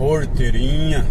Porteirinha.